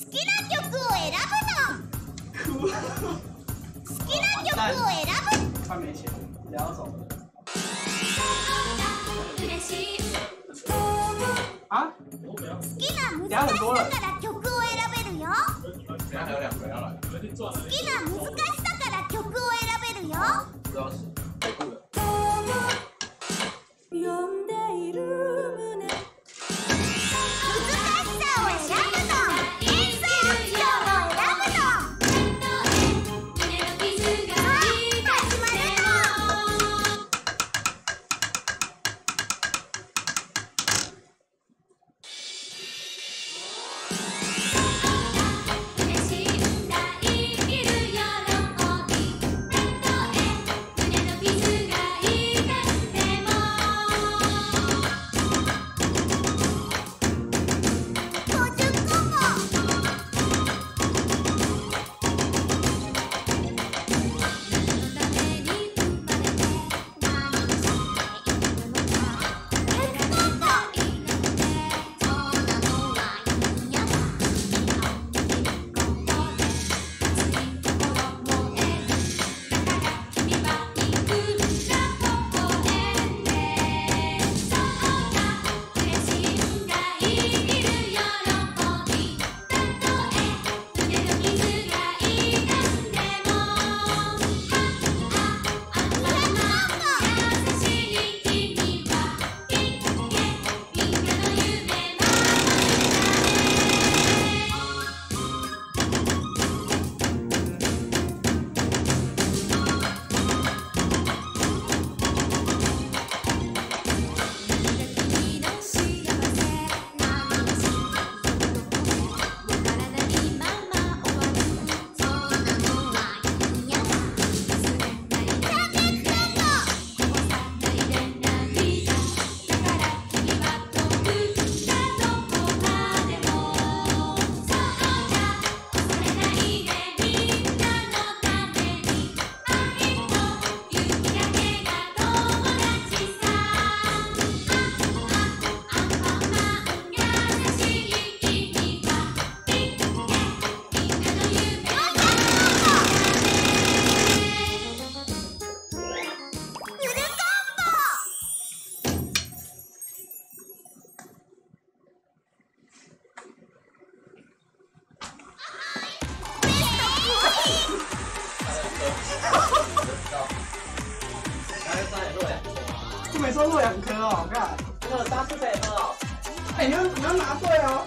好きな曲を選ぶの。好きな曲を選ぶ他没钱，两首啊？好きな難しさから曲を選べるよ，好きな難しさから曲を選べるよ。我每次都落两颗哦，看，那个三四可以喝哦。哎，你要你要拿对哦。